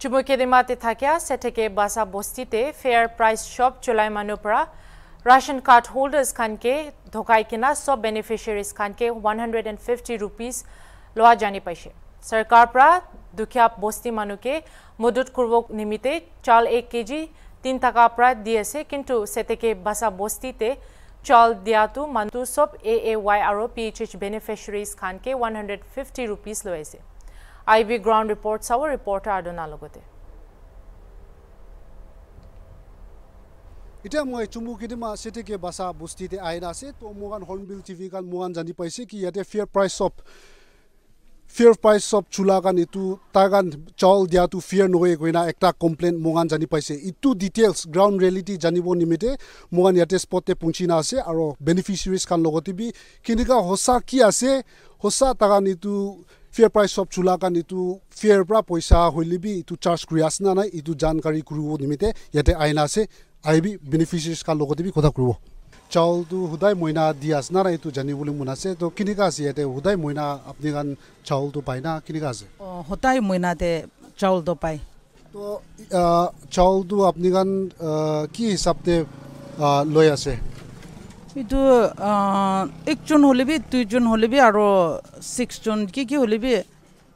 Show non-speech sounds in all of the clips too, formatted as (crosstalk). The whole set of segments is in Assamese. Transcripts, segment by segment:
চুমুকেদিমাতে থাকিয়া সেটেকে বাসা বস্তিতে ফেয়ার প্রাইস শপ চলাই মানুপরা রাশন কার্ড হোল্ডার্স খানকে ধোকাই কিনা সব বেনিফিশিয়ারিজ খানকে one hundred and fifty rupees লোৱা জানি পাইছে। চৰকাৰ পৰা দুখীয়া বস্তি মানুহকে মদত কৰিব নিমিত্তে চাউল এক কেজি তিন টকাৰ পৰা দি আছে কিন্তু সেতেকে বাসা বস্তিতে চাউল দিয়াটো মানুহটো চব এ এ ৱাই আৰু পি এইচ এইচ বেনিফিচিয়াৰিজ খানকে ওৱান হাণ্ড্ৰেড ফিফটি ৰুপিজ লৈ আছে। I B ground report sub reporter আদনাৰ লগতে এতিয়া মই চুমুকিদিমা চিটিকে বাচা বস্তিতে আইন আছে তো মোগান হৰ্ণবিল টিভি কান মোগান জানি পাইছে কি ইয়াতে fair price shop fair price shop চোলা কান ইটো তাৰ কান চাউল দিয়াটো ফেয়াৰ নহয় কৈনা একটা কমপ্লেইন মোগান জানি পাইছে ইটো ডিটেইলছ গ্ৰাউণ্ড ৰিয়েলিটি জানিব নিমিত্তে মোগান ইয়াতে স্পটে পুঞ্চিনা আছে আৰু বেনিফিচিয়াৰিজ কান লগতে বি কেনেকুৱা সঁচা কি আছে সঁচা তাকান ইটো ফেয়াৰ প্ৰাইচ চব চোলা কান ইটো ফেয়াৰ পৰা পইচা হ'লে বি ইটো চাৰ্জ কৰি আছে না নাই ইটো জানকাৰী কৰিব নিমিত্তে ইয়াতে আইন আছে আহিবি বেনিফিচিয়াৰিজ কাৰ লগতে বি কথা কৰিব চাউলটো সদায় মইনা দি আছে না এইটো জানিবলৈ মন আছে তো কেনেকুৱা আছে ইয়াতে সদায় মইনা আপুনি গান চাউলটো পায় না কেনেকুৱা আছে অঁ সদায় মইনাতে চাউলটো পায় তো চাউলটো আপুনি গান কি হিচাপতে লৈ আছে এইটো একজন হ'লে বি দুইজন হ'লে বি আৰু ছিক্সজন কি কি হ'লে বি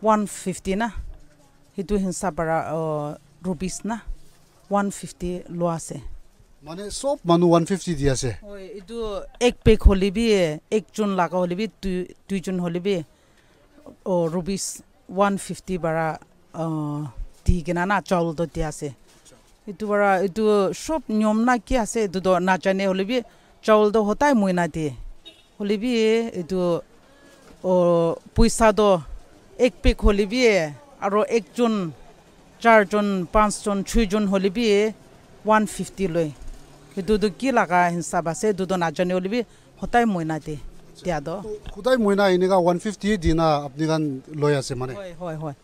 ওৱান ফিফটি না সেইটো হিচাপ ৰুপিজ না ওৱান ফিফটি লোৱা আছে মানে চব মানুহ ওৱান ফিফটি দি আছে এইটো এক পেক হ'লে বি একজন লগা হ'লে বি দুই দুইজন হ'লে বি অঁ ৰুপিজ ওৱান ফিফটি পৰা দি কিনা না চাউলটো দিয়া আছে এইটো পৰা এইটো চব নিয়ম না কি আছে এইটোতো নাজানে হ'লে বি চাউলটো সদায় মইনা দিয়ে হ'লে বি এইটো পইচাটো এক পেক হ'লে বি আৰু একজন চাৰজন পাঁচজন ছয়জন হ'লে বি ওৱান ফিফটি লয়। সেইটোতো কি লগা হিচাপ আছে এইটোতো নাজানে হ'লে বি সদায় মইনা দিয়ে দিয়াতো সদায় মইনা এনেকুৱা ওৱান ফিফটি দি না আপুনি গান লৈ আছে মানে? হয় হয় হয়।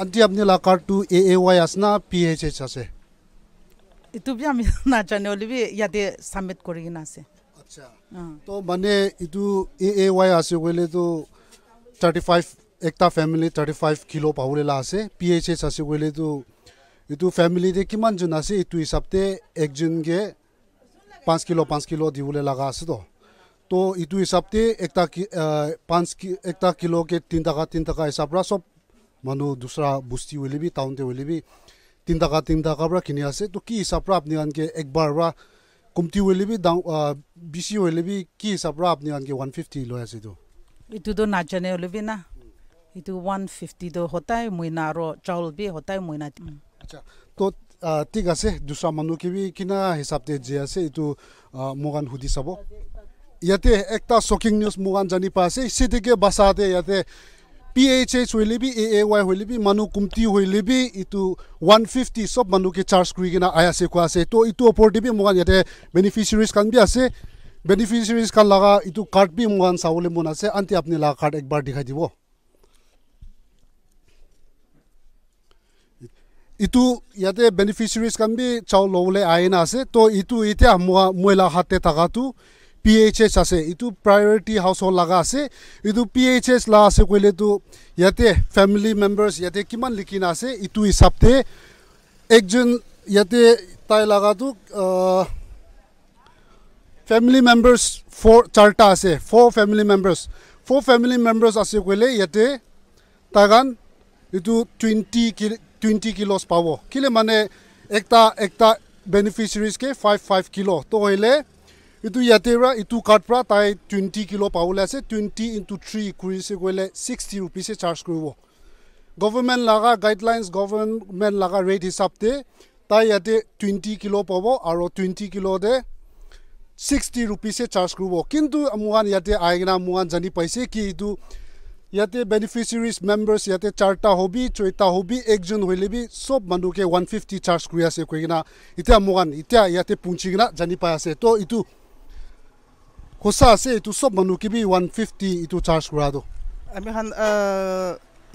আণ্টি আপুনি লা কাৰ্ডটো এ এ ৱাই আছে না পি এইচ এইচ আছে? এইটো বি আমি (laughs) নাজানে হ'লে বি ইয়াতে ছাবমিট কৰি কিনে আছে। আচ্ছা। তো মানে এইটো এ এ ৱাই আছে ক'লেতো থাৰ্টি ফাইভ একটা ফেমিলি থাৰ্টি ফাইভ কিলো পাবলৈ আছে। পি এইচ এইচ আছে ক'লেতো এইটো ফেমিলিতে কিমানজন আছে? এইটো হিচাপতে একজনকে পাঁচ কিলো পাঁচ কিলো দিবলৈ লগা আছে তো। তো এইটো হিচাপতে একটা পাঁচ একটা কিলোকে তিনি টকা তিনি টকা হিচাপৰা চব মানুহ দুচৰা বস্তি হ'লেবি টাউনতে হ'লেবি তিনি টকা তিনি টকাৰ পৰা কিনি আছে তো কি হিচাপৰা আপুনি আনকে একবাৰ পৰা কমটি হ'লেবি ডাঙ বেছি হ'লেবি কি হিচাপৰা আপুনি আনকে ওৱান ফিফটি লৈ আছে এইটো এইটোতো নাজানে হ'লে বি না এইটো ওৱান ফিফটিটো সদায় মইনা আৰু চাউল বি সদায় মইনা আচ্ছা তো ঠিক আছে দুচৰা মানুহকে বি কিনা হিচাপতে যি আছে এইটো মোগান সুধি চাব ইয়াতে একটা শ্বকিং নিউজ মোগান জানি পাই আছে চিটিকে বাচাতে ইয়াতে পি এইচ এইচ হ'লে বি এ এ ৱাই হ'লে বি মানুহ কুমটি হ'লে বি এইটো ওৱান ফিফটি চব মানুহকে চাৰ্জ কৰি কিনে আই আছে কোৱা আছে তো এইটো ওপৰতে বি মোগান ইয়াতে বেনিফিচিয়াৰিজ খান বি আছে বেনিফিচিয়াৰিজ খান লগা এইটো কাৰ্ড বি মোগান চাবলৈ মন আছে আনটি আপুনি লগা কাৰ্ড একবাৰ দেখাই দিব ইটো ইয়াতে বেনিফিচিয়াৰিজ কান বি চাউল ল'বলৈ আইন আছে তো ইটো এতিয়া মহিলা হাতে থকাটো পি এইচ এইচ আছে ইটো প্ৰায়ৰিটি হাউচ হোল্ড লগা আছে এইটো পি এইচ এইচ লা আছে ক'লেতো ইয়াতে ফেমিলি মেম্বাৰ্ছ ইয়াতে কিমান লিখিনা আছে ইটো হিচাপতে একজন ইয়াতে তাই লগাটো ফেমিলি মেম্বাৰ্ছ ফ'ৰ চাৰিটা আছে four family members four family members আছে ক'লে ইয়াতে তাগান এইটো টুৱেণ্টি টুৱেণ্টি কিলোছ পাব কেলে মানে একটা একটা বেনিফিচিয়াৰিজকে ফাইভ ফাইভ কিলো তো হ'লে এইটো ইয়াতে পৰা ইটো কাৰ্ড পৰা তাই টুৱেণ্টি কিলো পাবলৈ আছে টুৱেণ্টি ইণ্টু থ্ৰী কৰিছে কৰিলে ছিক্সটি ৰুপিছে চাৰ্জ কৰিব। গভৰ্ণমেণ্ট লগা গাইডলাইনছ গভৰ্ণমেণ্ট লগা ৰেট হিচাপতে তাই ইয়াতে টুৱেণ্টি কিলো পাব আৰু টুৱেণ্টি কিলোতে ছিক্সটি ৰুপিছে চাৰ্জ কৰিব। কিন্তু মোহান ইয়াতে আহি কিনে মোহান জানি পাইছে কি এইটো ইয়াতে বেনিফিচিয়াৰিজ মেম্বাৰ্ছ ইয়াতে চাৰিটা হবি ছয়টা হবি একজন হ'লে বি চব মানুহকে ওৱান ফিফটি চাৰ্জ কৰি আছে কৈ কিনে। এতিয়া মোহান এতিয়া ইয়াতে পুঞ্চি কিনে জানি পাই আছে। তো এইটো সঁচা আছে এইটো চব মানুহকে বি ওৱান ফিফটি এইটো চাৰ্জ কৰাটো আমি খান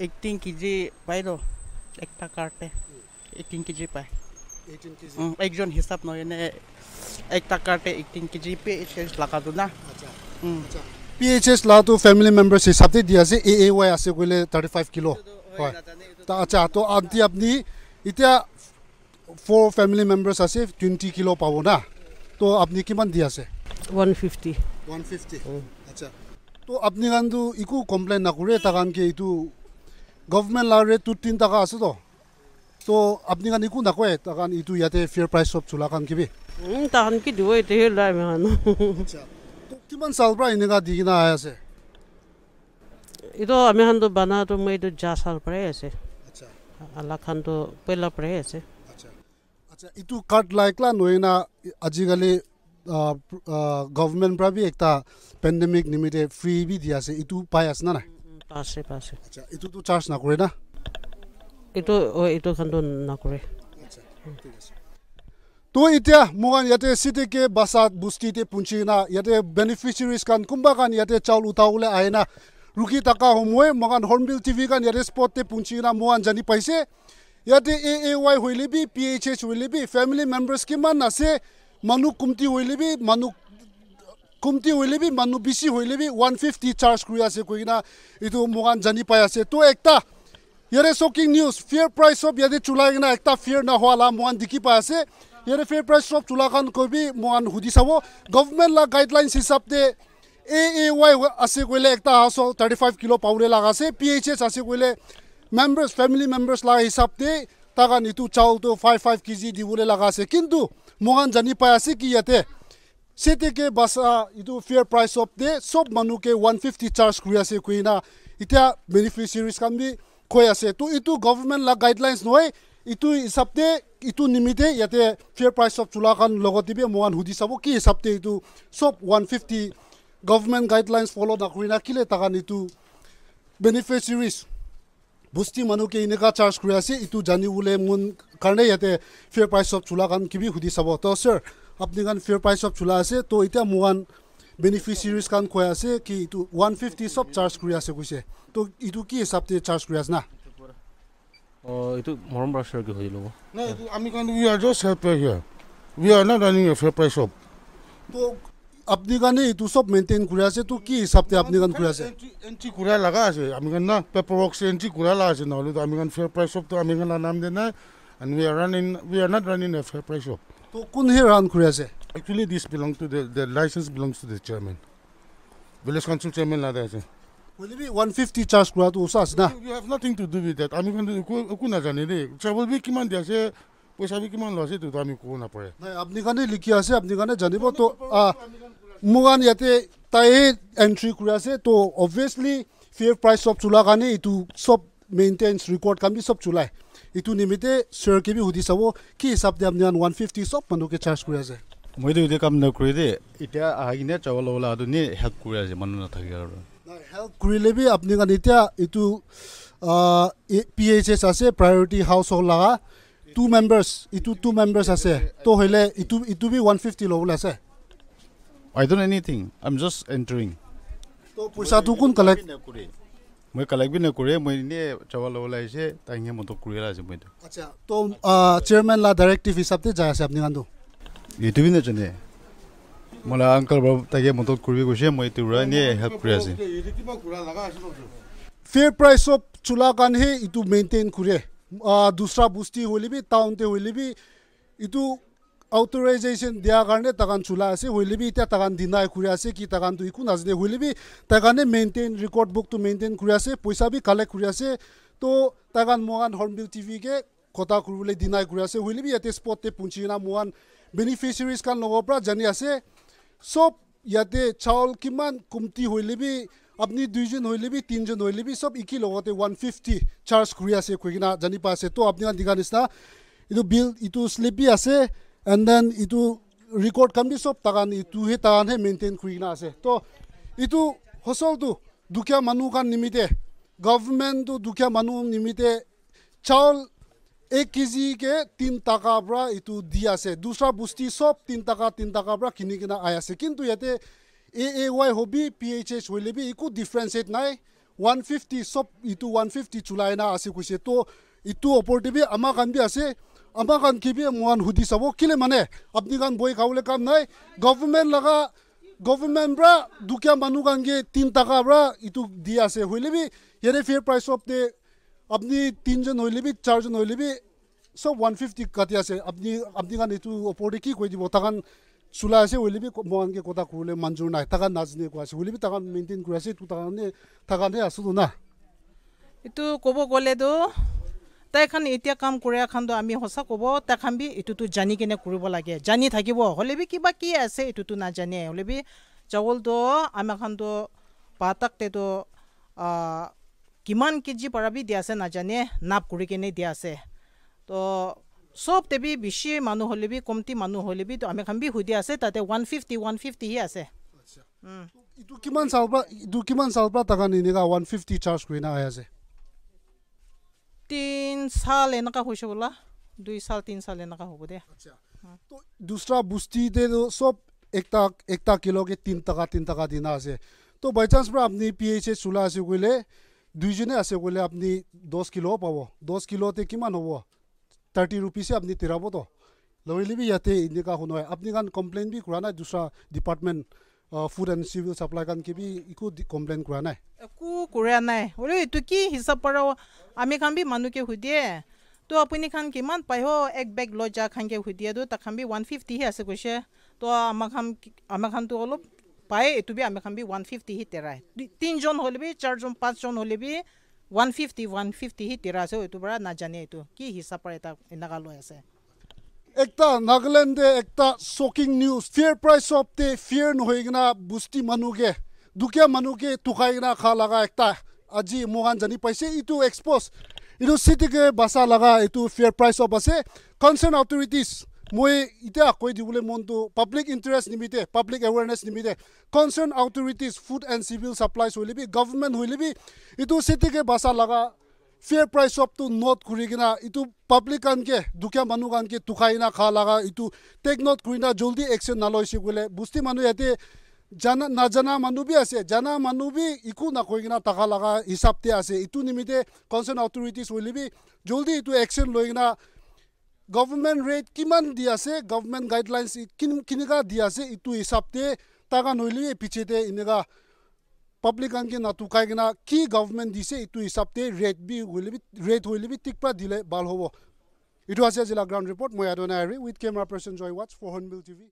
এইটিন কেজি পাই ৰ একটা কাৰ্টে এইটিন কেজি পায় একজন হিচাপ নহয় এনে একটা কাৰ্টে এইটিন কেজি পে চেঞ্জ লাগাটো না পি এইচ এছ লাটো ফেমিলি মেম্বাৰ্ছ হিচাপতে দি আছে এ এ ৱাই আছে ক'লে থাৰ্টি ফাইভ কিলো হয় আচ্ছা তো আণ্টি আপুনি এতিয়া ফ'ৰ ফেমিলি মেম্বাৰ্ছ আছে টুৱেণ্টি কিলো পাব না তো আপুনি কিমান দি আছে ওৱান ফিফটি ওৱান ফিফটি আচ্ছা। তো আপুনি কাৰণটো একো কমপ্লেইন নকৰে তাৰ কাৰণ কি এইটো গভমেণ্ট লা ৰেটটো তিনি টকা আছে তো। তো আপুনি কাৰণ একো নকয় তাৰ কাৰণ এইটো ইয়াতে ফেয়াৰ প্ৰাইচ চব চোলা কাৰণ কিবি। তাহান কি দিব এতিয়া আমি খানো আচ্ছা। তো কিমান চাউল পৰা এনেকুৱা দি কিনে আহি আছে? এইটো আমি খানটো বানাটো মই এইটো জা চাল পৰাই আছে। আচ্ছা। আলা খানটো পইলা পৰাই আছে। আচ্ছা। আচ্ছা এইটো কাৰ্ড লাইকলা নহয় না আজিকালি গভমেণ্ট পৰা বি একটা পেণ্ডেমিক নিমিত্তে ফ্ৰী বি দি আছে এইটো পাই আছে না নাই পাছে পাছে আচ্ছা এইটোতো চাৰ্জ নকৰে না এইটো অঁ এইটো খানটো নকৰে তো এতিয়া মই ইয়াতে চিটিকে বাছাত বস্তিতে পুঞ্চি না ইয়াতে বেনিফিচিয়াৰিজ কান কোনোবা কান ইয়াতে চাউল উঠাবলৈ আহে না ৰুকি টকা সময় মগান হৰ্ণবিল টিভি কান ইয়াতে স্পটতে পুঞ্চি না মই জানি পাইছে ইয়াতে এ এ ৱাই হ'লে বি পি এইচ এইচ হ'লে বি ফেমিলি মেম্বাৰ্ছ কিমান আছে মানুহ কমটি হ'লে বি মানুহ কমটি হ'লে বি মানুহ বেছি হ'লে বি ওৱান ফিফটি চাৰ্জ কৰি আছে কৈ কিনা এইটো মগান জানি পাই আছে তো একটা ইয়াৰে শ্বকিং নিউজ ফেয়াৰ প্ৰাইচ চব ইয়াতে চোলাই কিনে একটা ফেয়াৰ নোহোৱা লা মগান দেখি পাই আছে ইয়াৰে ফেয়াৰ প্ৰাইচ চব চোলাখান কবি মগান সুধি চাব গভমেণ্ট লা গাইডলাইনছ হিচাপতে এ এ ৱাই আছে কৈলে একটা হাউচৰ থাৰ্টি ফাইভ কিলো পাবলৈ লগা আছে পি এইচ এছ আছে কৈলে মেম্বাৰ্ছ ফেমিলি মেম্বাৰ্ছ লগা হিচাপতে তাকান এইটো চাউলটো ফাইভ ফাইভ কেজি দিবলৈ লগা আছে কিন্তু মগান জানি পাই আছে কি ইয়াতে সেতেকে বাসা এইটো ফেয়াৰ প্ৰাইচ অফ দে চব মানুহকে ওৱান ফিফটি চাৰ্জ কৰি আছে কৈ না এতিয়া বেনিফিচিয়াৰিজ খান বি কৈ আছে তো এইটো গভৰ্ণমেণ্ট লা গাইডলাইনছ নহয় এইটো হিচাপতে এইটো নিমিত্তে ইয়াতে ফেয়াৰ প্ৰাইচ অফ চোলাখান লগতে বি মগান সুধি চাব কি হিচাপতে এইটো চব one fifty government guidelines follow' নকৰি না কিলে তাকান এইটো বেনিফিচিয়াৰিজ বস্তি মানুহকে এনেকুৱা চাৰ্জ কৰি আছে এইটো জানিবলৈ মোৰ কাৰণে ইয়াতে ফেয়াৰ প্ৰাইচ অফ চোলা কাণ কিবি সুধি চাব তো ছাৰ আপুনি কাৰণ ফেয়াৰ প্ৰাইচ অফ চোলা আছে তো এতিয়া মোৰ বেনিফিচিয়াৰিজ কাণ কৈ আছে কি এইটো ওৱান ফিফটি চব চাৰ্জ কৰি আছে কৈছে তো এইটো কি হিচাপতে চাৰ্জ কৰি আছে না এইটো মৰম হৈ ল'ব আমি কাৰণ are just helper here. We are not running a fair price shop. তো আপুনি কাৰণে এইটো চব মেইনটেইন কৰি আছে তো কি হিচাপতে আপুনি কাৰণ কৰি আছে এন্ট্রি করা লাগা আছে আমি কান না পেপার ওয়ার্কস এন্ট্রি করা লাগা আছে নহলে তো আমি কান ফেয়ার প্রাইস শপ তো আমি কান নাম দে নাই and we are running we are not running a fair price shop. তো কোনহে ৰান কৰি আছে Actually this belong to the the license belongs to the chairman. Village council chairman লাগা আছে. হ'লে বি ওৱান ফিফটি চাৰ্জ কৰাটো ওচৰ আছে না You have nothing to do with that. আমি কান একো একো নাজানে দেই ট্ৰেভেল বি কিমান দি আছে পইচা বি কিমান লৈছে তো আমি ক'ব নাপাৰে নাই আপুনি কাৰণে লিখি আছে আপুনি কাৰণে জানিব তো কাৰণে ইয়াতে তাই এণ্ট্ৰি কৰি আছে তো অবভিয়াছলি ফেয়াৰ প্ৰাইচ চব চোলাৰ কাৰণে এইটো চব মেইনটেনেঞ্চ ৰেকৰ্ড কাম চব চোলায় এইটো নিমিত্তে চিয়ৰকে বি সুধি চাব কি হিচাপতে আপুনি ওৱান ফিফটি চব মানুহকে চাৰ্জ কৰি আছে মইতো এতিয়া কাম নকৰি দেই এতিয়া আহি কিনে চাউল ল'বলৈ অহাটো নি হেল্প কৰি আছে মানুহ নাথাকে আৰু হেল্প কৰিলে বি আপুনি কাৰণে এতিয়া এইটো পি এইচ এছ আছে প্ৰায়ৰিটি হাউচ হ'ল লগা টু মেম্বাৰ্ছ ইটো টু মেম্বাৰ্ছ আছে তো হ'লে ইটো ইটো বি ওৱান ফিফটি ল'বলৈ আছে I don't anything I am just entering পইচাটো কোন কালেক্ট মই কালেক্ট বি নকৰে মই এনেই চাউল ল'বলৈ আহিছে তাইহে মতক কৰি আছে আচ্ছা তো চেয়াৰমেন লা ডাইৰেক্টিভ হিচাপতে যাই আছে আপুনি কাৰণটো এইটো বি নাজানে মোলা আংকল বাৰু তাকে মদত কৰিব কৈছে মই এইটো উৰাই নিয়ে হেল্প কৰি আছে লাগা ফেয়াৰ প্ৰাইচ অফ চোলা কাৰণেহে এইটো মেইনটেইন কৰে দুসৰা বস্তি হ'লে বি টাউনতে হ'লে বি এইটো অথৰাইজেশ্যন দিয়াৰ কাৰণে তাকান চোলা আছে হ'লে বি এতিয়া তাকান ডিনাই কৰি আছে কি তাকানটো একো নাজানে হ'লে বি তাৰ কাৰণে মেইনটেইন ৰেকৰ্ড বুকটো মেইনটেইন কৰি আছে পইচা বি কালেক্ট কৰি আছে তো তাকান মগান হৰ্ণবিল টিভিকে কথা কৰিবলৈ ডিনাই কৰি আছে হ'লে বি ইয়াতে স্পটতে পুঞ্চি কিনা মগান বেনিফিচিয়াৰিজ কাৰণ লগৰ পৰা জানি আছে চব ইয়াতে চাউল কিমান কমতি হ'লে বি আপুনি দুইজন হ'লে বি তিনিজন হ'লে বি চব একে লগতে ওৱান ফিফটি চাৰ্জ কৰি আছে কৈ কিনা জানি পাই আছে তো আপুনি দিঘা নিচিনা এইটো বিল ইটো শ্লিপ আছে এণ্ড দেন ইটো ৰেকৰ্ড কাম বি চব তাকান ইটোহে তাকানহে মেইনটেইন কৰি কিনা আছে তো এইটো সচলটো দুখীয়া মানুহ কাৰণ নিমিত্তে গভৰ্ণমেণ্টটো দুখীয়া মানুহ নিমিত্তে চাউল এক কেজিকে তিনি টকাৰ পৰা এইটো দি আছে দুচৰা বস্তি চব তিনি টকা তিনি টকাৰ পৰা কিনি কিনে আহি আছে কিন্তু ইয়াতে এ এ ৱাই হবি পি এইচ এইচ হ'লে বি একো ডিফাৰেঞ্চিয়েট নাই ওৱান ফিফটি চব ইটো ওৱান ফিফটি চোলাই না আছে কৈছে তো ইটো ওপৰতে বি আমাৰ কাম বি আছে আমাৰ কাম কি বি মহান সুধি চাব। কেলে মানে? আপুনি কাম বহি খাবলৈ কাম নাই। গভৰ্ণমেণ্ট লগা গভৰ্ণমেণ্ট পৰা দুখীয়া মানুহ কাৰণে তিনি টকাৰ পৰা ইটো দি আছে। হ'লে বি ইয়াতে ফেয়াৰ প্ৰাইচ অফ দে আপুনি তিনিজন হ'লে বি চাৰিজন হ'লে বি সব ওৱান ফিফটি কাটি আছে। আপুনি আপুনি কাৰণ এইটো ওপৰতে কি কৈ দিব? তাকান চোলা আছে হ'লে বি মহানকে কথা কৰিলে মঞ্জুৰ নাই। তাকান নাজানে কৈ আছে। হ'লে বি তাকান মেইনটেইন কৰি আছে। এইটো তাকানে তাকানে আছোঁ না। এইটো ক'ব গ'লেতো তাইখান এতিয়া কাম কৰি এখানতো আমি সঁচা ক'ব তাইখান বি এইটোতো জানি কেনে কৰিব লাগে। জানি থাকিব। হ'লে বি কিবা কি আছে এইটোতো নাজানে। হ'লে বি চাউলটো আমাৰখানতো পাতাকতেতো কিমান কেজি পৰা বি দিয়া আছে নাজানে। নাপ কৰি কেনে দিয়া আছে। তো চব তেবি বেছি মানুহ হ'লে বি কমটি মানুহ হ'লে বি আমি খান বি সুধি আছে তাতে ওৱান ফিফটি ওৱান ফিফটিহে আছে। এইটো কিমান চাউল পৰা এইটো কিমান চাউল পৰা তাকান এনেকুৱা ওৱান ফিফটি চাৰ্জ কৰি না আছে? তিন চাল এনেকুৱা হৈছে বোলা দুই চাল তিনি চাল এনেকুৱা হ'ব দে तो दूसरा बुस्ती दे तो सब एकता एकता किलो के तीन टका तीन टका दिना আছে তো বাই চান্স পৰা আপুনি পি এইচ এ চোলা আছে কৰিলে দুইজনে আছে কৰিলে আপুনি দহ কিলো পাব দহ কিলোতে কিমান হ'ব থাৰ্টি ৰুপিছে আপুনি তিৰাবতো লৈ ল'বি ইয়াতে এনেকুৱা শুনাই আপুনি কাৰণ কমপ্লেইন বি কৰা নাই দুচৰা department food and civil supply কাৰণ কিবি একো কমপ্লেইন কৰা নাই একো কৰা নাই হ'লে এইটো কি হিচাপ পৰা আমি খান বি মানুহকে সুধিয়ে তো আপুনি খান কিমান পাই হ এক বেগ লৈ যা খানকে সুধিয়ে তো তাক খান বি ওৱান ফিফটিহে আছে কৈছে তো আমাক খান আমাক খানটো অলপ পায় এইটো বি আমি খান বি ওৱান ফিফটিহি তেৰাই তিনিজন হ'লে বি চাৰিজন পাঁচজন হ'লে বি ওৱান ফিফটি ওৱান ফিফটিহি তেৰা আছে এইটো পৰা নাজানে এইটো কি হিচাপ পৰা এটা এনেকুৱা লৈ আছে একটা নাগালেণ্ডে একটা শ্বকিং নিউজ ফেয়াৰ প্ৰাইচ অফতে ফেয়াৰ নহয় কিনা বুষ্টি মানুহকে দুখীয়া মানুহকে টুকাই কিনা খা লগা একটা আজি মোগান জানি পাইছে এইটো এক্সপ'জ এইটো চিটিকে বাচা লগা এইটো ফেয়াৰ প্ৰাইচ অফ আছে কনচাৰ্ণ অথৰিটিজ মই এতিয়া কৈ দিবলৈ মনটো পাব্লিক ইণ্টাৰেষ্ট নিমিতে public awareness নিমিতে concern authorities food and civil supplies হ'লে বি গভৰ্ণমেণ্ট হ'লে বি এইটো চিটিকে বাচা লগা ফেয়াৰ প্ৰাইচ অফটো নট কৰি কিনা এইটো পাব্লিক কানকে দুখীয়া মানুহ কানকে টুকাই কিনা খা লগা এইটো টেক নট কৰি কিনা জলদি একশ্যন নালৈছে বোলে বুষ্টি মানুহ ইয়াতে জানা নাজানা মানুহ বি আছে জানা মানুহ বি একো নকৈ কিনা টকা লগা হিচাপতে আছে এইটো নিমিত্তে কনচাৰ্ণ অথৰিটিজ হ'লে বি জলদি এইটো একশ্যন লৈ কিনা গভৰ্ণমেণ্ট ৰেট কিমান দি আছে গভৰ্ণমেণ্ট গাইডলাইনছ কেনেকুৱা দি আছে এইটো হিচাপতে টাকা নহ'লে পিছতে এনেকুৱা পাব্লিক আনকে নাটুকাই কিনা কি গভৰ্ণমেণ্ট দিছে এইটো হিচাপতে ৰেট বি হ'লে বি ৰেট হ'লে বি টিকপা দিলে ভাল হ'ব এইটো আছে জিলা গ্ৰাউণ্ড ৰিপৰ্ট মই আদনাই উইথ কেমেৰা পাৰ্চন জয় ৱাটছ ফৰ হৰ্ণবিল টিভি